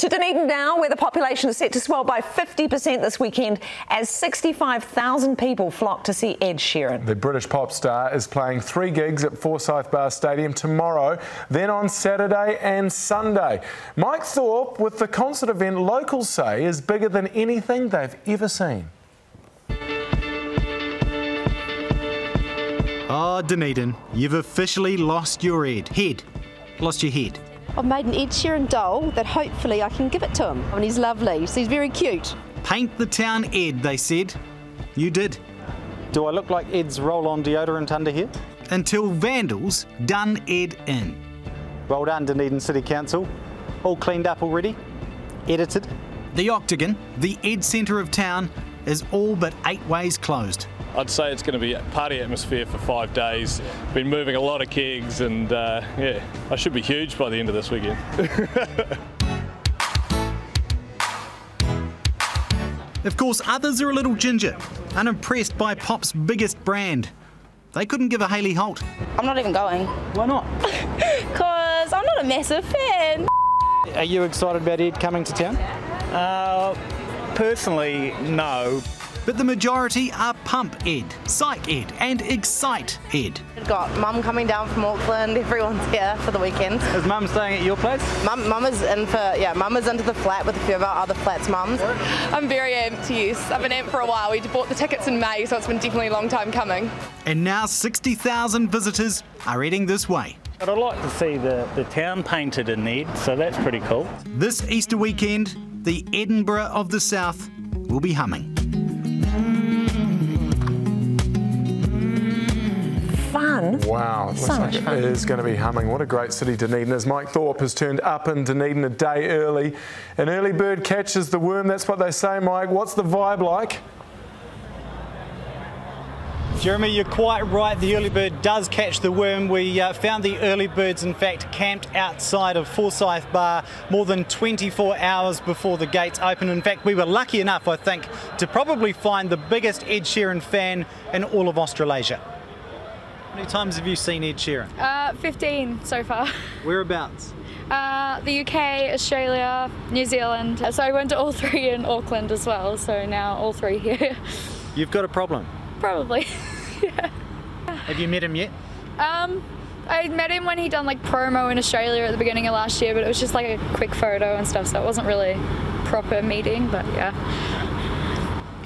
To Dunedin now, where the population is set to swell by 50% this weekend as 65,000 people flock to see Ed Sheeran. The British pop star is playing three gigs at Forsyth Bar Stadium tomorrow, then on Saturday and Sunday. Mike Thorpe with the concert event locals say is bigger than anything they've ever seen. Oh, Dunedin, you've officially lost your Ed. Head. Lost your head. I've made an Ed Sheeran doll that hopefully I can give it to him. And he's lovely, so he's very cute. Paint the town Ed, they said. You did. Do I look like Ed's roll on deodorant under here? Until vandals done Ed in. Well done, Dunedin City Council. All cleaned up already, edited. The Octagon, the Ed centre of town, is all but eight ways closed. I'd say it's going to be a party atmosphere for five days. Been moving a lot of kegs, and uh, yeah, I should be huge by the end of this weekend. of course, others are a little ginger, unimpressed by pop's biggest brand. They couldn't give a Hayley Holt. I'm not even going. Why not? Because I'm not a massive fan. Are you excited about Ed coming to town? Uh, personally, no. But the majority are Pump Ed, Psych Ed, and Excite Ed. We've got mum coming down from Auckland, everyone's here for the weekend. Is mum staying at your place? Mum, mum is in for, yeah, mum is into the flat with a few of our other flats mums. I'm very amped to use. I've been amped for a while. We bought the tickets in May, so it's been definitely a long time coming. And now 60,000 visitors are heading this way. But I'd like to see the, the town painted in Ed, so that's pretty cool. This Easter weekend, the Edinburgh of the South will be humming. Fun. Wow, it So looks much like fun. it is going to be humming. What a great city Dunedin is. Mike Thorpe has turned up in Dunedin a day early. An early bird catches the worm, that's what they say, Mike. What's the vibe like? Jeremy, you're quite right. The early bird does catch the worm. We uh, found the early birds, in fact, camped outside of Forsyth Bar more than 24 hours before the gates opened. In fact, we were lucky enough, I think, to probably find the biggest Ed Sheeran fan in all of Australasia. How many times have you seen Ed Sheeran? Uh, 15 so far. Whereabouts? Uh, the UK, Australia, New Zealand. So I went to all three in Auckland as well, so now all three here. You've got a problem. Probably. Have you met him yet? Um, I met him when he done like promo in Australia at the beginning of last year, but it was just like a quick photo and stuff, so it wasn't really proper meeting, but yeah.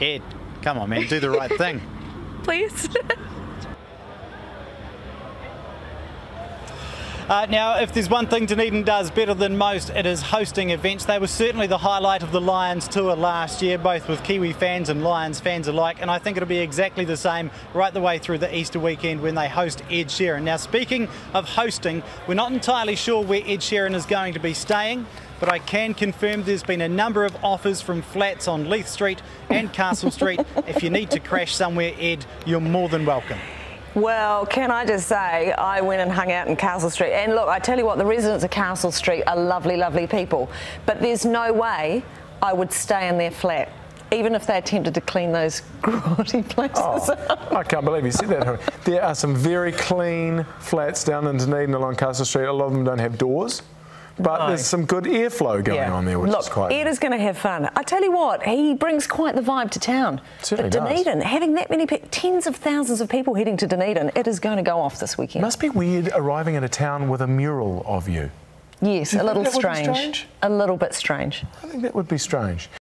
Ed, come on, man, do the right thing. Please. Uh, now, if there's one thing Dunedin does better than most, it is hosting events. They were certainly the highlight of the Lions tour last year, both with Kiwi fans and Lions fans alike, and I think it'll be exactly the same right the way through the Easter weekend when they host Ed Sheeran. Now, speaking of hosting, we're not entirely sure where Ed Sheeran is going to be staying. But I can confirm there's been a number of offers from flats on Leith Street and Castle Street. if you need to crash somewhere, Ed, you're more than welcome. Well, can I just say, I went and hung out in Castle Street. And look, I tell you what, the residents of Castle Street are lovely, lovely people. But there's no way I would stay in their flat. Even if they attempted to clean those grotty places. Oh, I can't believe you said that. There are some very clean flats down in Dunedin along Castle Street. A lot of them don't have doors, but No. there's some good airflow going on there, which Look, is quite. Ed is going to have fun. I tell you what, he brings quite the vibe to town. Certainly but does. Dunedin, having that many, pe- tens of thousands of people heading to Dunedin, it is going to go off this weekend. Must be weird arriving in a town with a mural of you. yes, you a little that would be strange. strange? A little bit strange. I think that would be strange.